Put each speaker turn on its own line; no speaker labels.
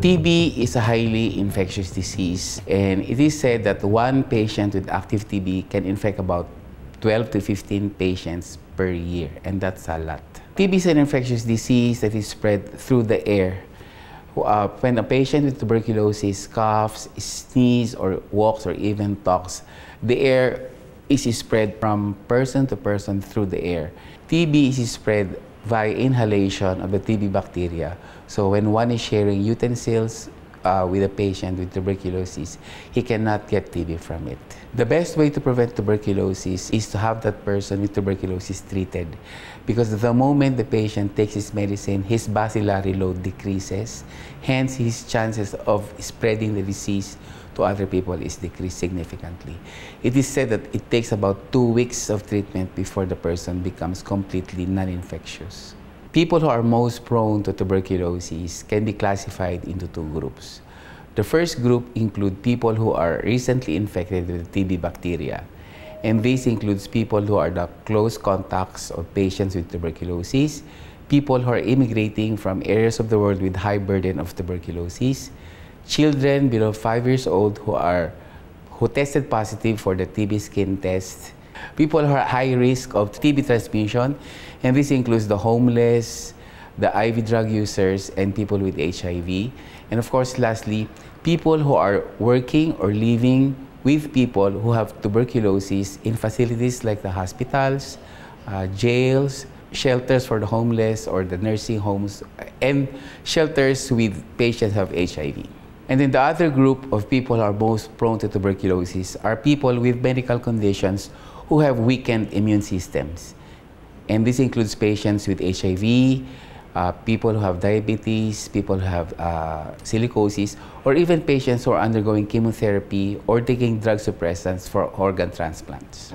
TB is a highly infectious disease, and it is said that one patient with active TB can infect about 12 to 15 patients per year, and that's a lot. TB is an infectious disease that is spread through the air. Uh, when a patient with tuberculosis coughs, sneezes, or walks, or even talks, the air is spread from person to person through the air. TB is spread via inhalation of the TB bacteria. So when one is sharing utensils uh, with a patient with tuberculosis, he cannot get TB from it. The best way to prevent tuberculosis is to have that person with tuberculosis treated because the moment the patient takes his medicine, his bacillary load decreases, hence his chances of spreading the disease to other people is decreased significantly. It is said that it takes about two weeks of treatment before the person becomes completely non-infectious. People who are most prone to tuberculosis can be classified into two groups. The first group include people who are recently infected with TB bacteria. And this includes people who are the close contacts of patients with tuberculosis, people who are immigrating from areas of the world with high burden of tuberculosis, children below five years old who are who tested positive for the TB skin test, people who are high risk of TB transmission, and this includes the homeless, the IV drug users, and people with HIV. And of course, lastly, people who are working or living with people who have tuberculosis in facilities like the hospitals, uh, jails, shelters for the homeless or the nursing homes, and shelters with patients who have HIV. And then the other group of people who are most prone to tuberculosis are people with medical conditions who have weakened immune systems. And this includes patients with HIV, uh, people who have diabetes, people who have uh, silicosis, or even patients who are undergoing chemotherapy or taking drug suppressants for organ transplants.